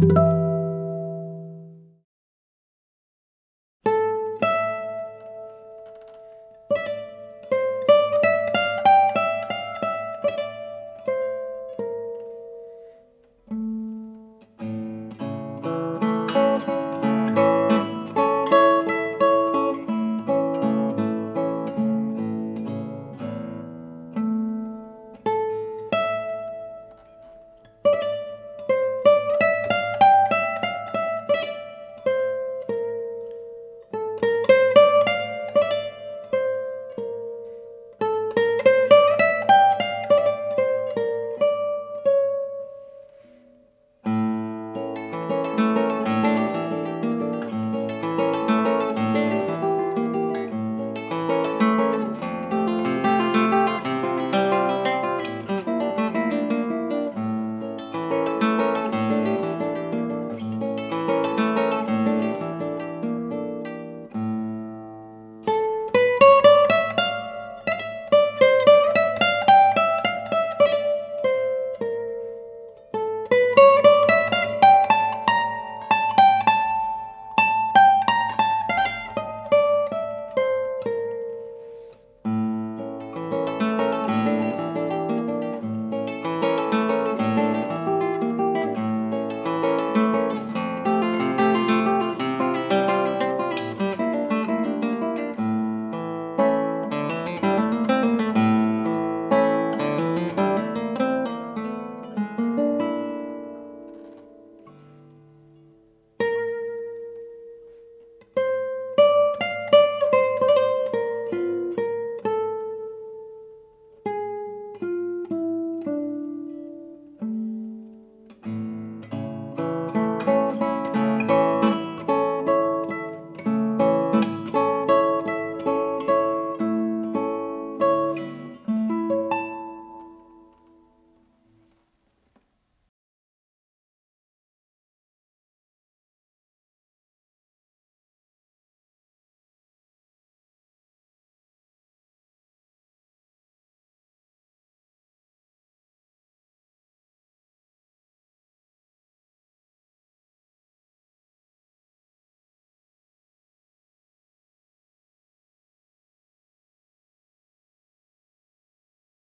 you